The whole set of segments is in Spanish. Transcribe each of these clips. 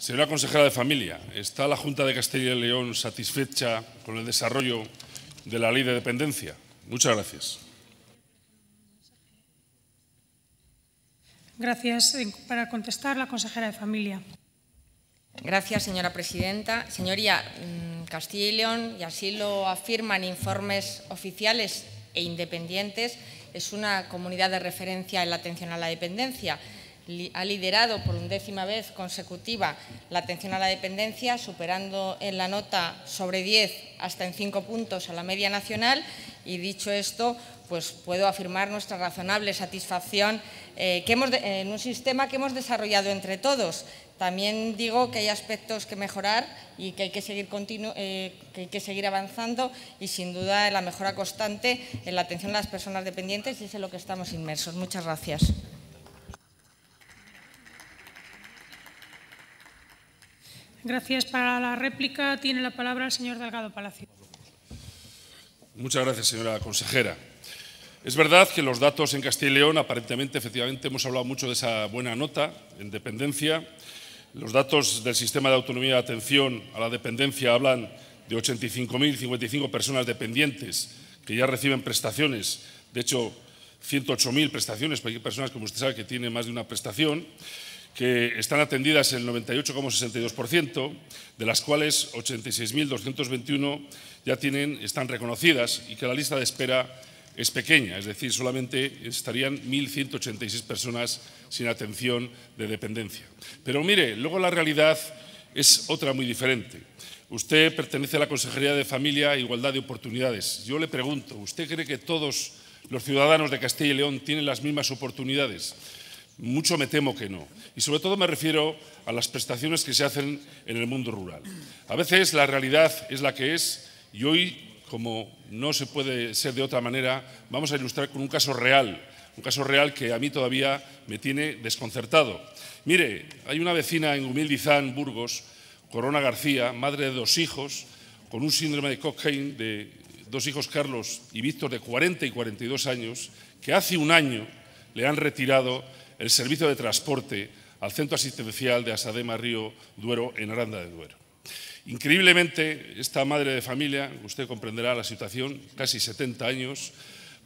Señora consejera de Familia, ¿está la Junta de Castilla y León satisfecha con el desarrollo de la ley de dependencia? Muchas gracias. Gracias. Para contestar, la consejera de Familia. Gracias, señora presidenta. Señoría, mm, Castilla y León, y así lo afirman informes oficiales e independientes, es una comunidad de referencia en la atención a la dependencia ha liderado por undécima vez consecutiva la atención a la dependencia, superando en la nota sobre 10 hasta en 5 puntos a la media nacional. Y dicho esto, pues puedo afirmar nuestra razonable satisfacción eh, que hemos en un sistema que hemos desarrollado entre todos. También digo que hay aspectos que mejorar y que hay que seguir, eh, que hay que seguir avanzando y sin duda la mejora constante en la atención a las personas dependientes y es en lo que estamos inmersos. Muchas gracias. Gracias. Para la réplica tiene la palabra el señor Delgado Palacio. Muchas gracias, señora consejera. Es verdad que los datos en Castilla y León, aparentemente, efectivamente, hemos hablado mucho de esa buena nota en dependencia. Los datos del sistema de autonomía de atención a la dependencia hablan de 85.055 personas dependientes que ya reciben prestaciones. De hecho, 108.000 prestaciones, porque hay personas, como usted sabe, que tienen más de una prestación que están atendidas el 98,62%, de las cuales 86.221 ya tienen, están reconocidas y que la lista de espera es pequeña, es decir, solamente estarían 1.186 personas sin atención de dependencia. Pero mire, luego la realidad es otra muy diferente. Usted pertenece a la Consejería de Familia e Igualdad de Oportunidades. Yo le pregunto, ¿usted cree que todos los ciudadanos de Castilla y León tienen las mismas oportunidades? Mucho me temo que no. Y sobre todo me refiero a las prestaciones que se hacen en el mundo rural. A veces la realidad es la que es y hoy, como no se puede ser de otra manera, vamos a ilustrar con un caso real, un caso real que a mí todavía me tiene desconcertado. Mire, hay una vecina en Humildizán, Burgos, Corona García, madre de dos hijos, con un síndrome de Cochrane, de dos hijos Carlos y Víctor de 40 y 42 años, que hace un año le han retirado el servicio de transporte al centro asistencial de Asadema Río Duero en Aranda de Duero. Increíblemente, esta madre de familia, usted comprenderá la situación, casi 70 años,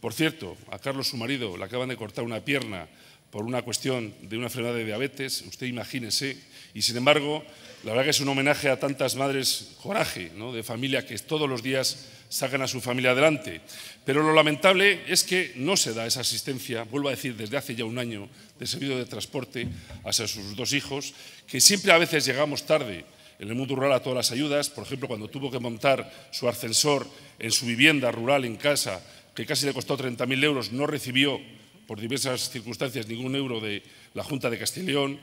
por cierto, a Carlos, su marido, le acaban de cortar una pierna por una cuestión de una enfermedad de diabetes, usted imagínese, y sin embargo, la verdad que es un homenaje a tantas madres coraje, ¿no? de familia que todos los días sacan a su familia adelante. Pero lo lamentable es que no se da esa asistencia, vuelvo a decir, desde hace ya un año, de servicio de transporte hacia sus dos hijos, que siempre a veces llegamos tarde en el mundo rural a todas las ayudas. Por ejemplo, cuando tuvo que montar su ascensor en su vivienda rural en casa, que casi le costó 30.000 euros, no recibió, por diversas circunstancias, ningún euro de la Junta de León.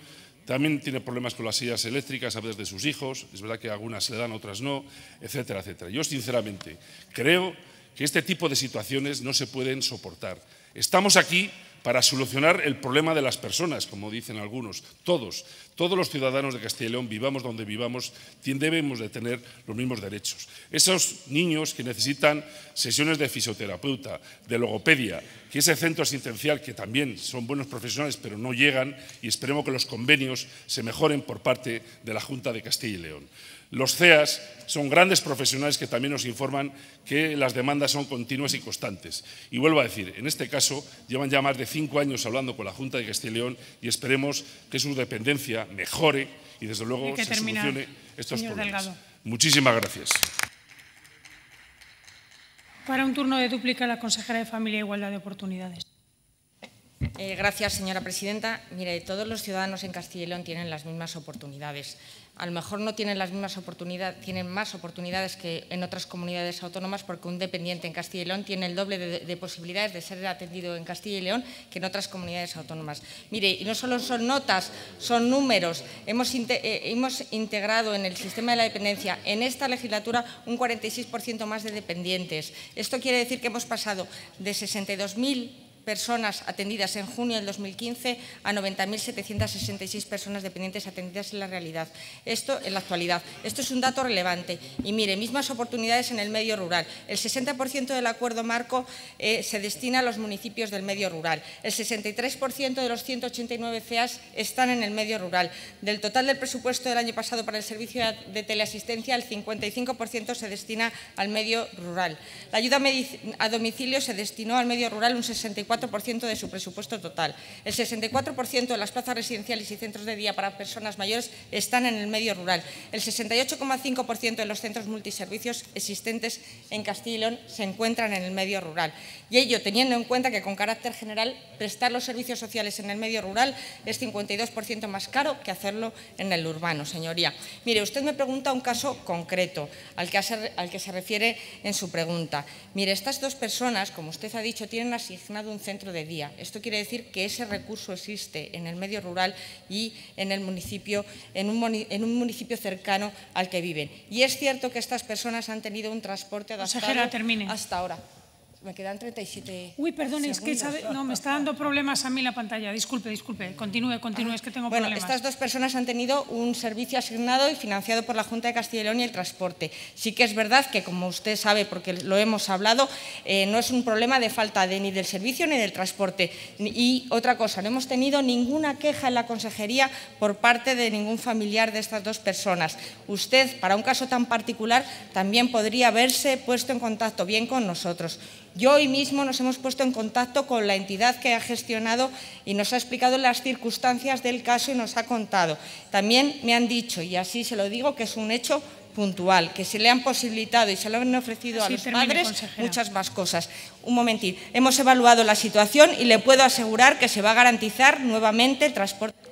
También tiene problemas con las sillas eléctricas a veces de sus hijos, es verdad que algunas se le dan, otras no, etcétera, etcétera. Yo, sinceramente, creo que este tipo de situaciones no se pueden soportar. Estamos aquí para solucionar el problema de las personas, como dicen algunos. Todos, todos los ciudadanos de Castilla y León, vivamos donde vivamos, debemos de tener los mismos derechos. Esos niños que necesitan sesiones de fisioterapeuta, de logopedia, que ese centro asistencial, que también son buenos profesionales, pero no llegan, y esperemos que los convenios se mejoren por parte de la Junta de Castilla y León. Los CEAS son grandes profesionales que también nos informan que las demandas son continuas y constantes. Y vuelvo a decir, en este caso llevan ya más de cinco años hablando con la Junta de Castilla y León y esperemos que su dependencia mejore y desde luego se solucione estos problemas. Muchísimas gracias. Para un turno de dúplica, la consejera de Familia e Igualdad de Oportunidades. Eh, gracias, señora presidenta. Mire, todos los ciudadanos en Castilla y León tienen las mismas oportunidades a lo mejor no tienen las mismas oportunidades, tienen más oportunidades que en otras comunidades autónomas porque un dependiente en Castilla y León tiene el doble de, posibilidades de ser atendido en Castilla y León que en otras comunidades autónomas. Mire, y no solo son notas, son números. Hemos, eh, hemos integrado en el sistema de la dependencia en esta legislatura un 46% más de dependientes. Esto quiere decir que hemos pasado de 62.000 personas atendidas en junio del 2015 a 90.766 personas dependientes atendidas en la realidad. Esto en la actualidad. Esto es un dato relevante. Y mire, mismas oportunidades en el medio rural. El 60% del acuerdo marco eh, se destina a los municipios del medio rural. El 63% de los 189 CEAS están en el medio rural. Del total del presupuesto del año pasado para el servicio de teleasistencia, el 55% se destina al medio rural. La ayuda a domicilio se destinó al medio rural un 64% de su presupuesto total. El 64% de las plazas residenciales y centros de día para personas mayores están en el medio rural. El 68,5% de los centros multiservicios existentes en Castilla y León se encuentran en el medio rural. Y ello teniendo en cuenta que con carácter general prestar los servicios sociales en el medio rural es 52% más caro que hacerlo en el urbano, señoría. Mire, usted me pregunta un caso concreto al que, al que se refiere en su pregunta. Mire, estas dos personas, como usted ha dicho, tienen asignado un centro de día. Esto quiere decir que ese recurso existe en el medio rural y en, el municipio, en, un, en un municipio cercano al que viven. Y es cierto que estas personas han tenido un transporte adaptado hasta ahora. Me quedan 37 Uy, perdón, es que no, me está dando problemas a mí la pantalla. Disculpe, disculpe. Continúe, continúe, es que tengo bueno, problemas. estas dos personas han tenido un servicio asignado y financiado por la Junta de Castilla y León y el transporte. Sí que es verdad que, como usted sabe, porque lo hemos hablado, eh, no es un problema de falta de, ni del servicio ni del transporte. Y otra cosa, no hemos tenido ninguna queja en la consejería por parte de ningún familiar de estas dos personas. Usted, para un caso tan particular, también podría haberse puesto en contacto bien con nosotros. Yo hoy mismo nos hemos puesto en contacto con la entidad que ha gestionado y nos ha explicado las circunstancias del caso y nos ha contado. También me han dicho, y así se lo digo, que es un hecho puntual, que se le han posibilitado y se le han ofrecido a los padres muchas más cosas. Un momentín. Hemos evaluado la situación y le puedo asegurar que se va a garantizar nuevamente el transporte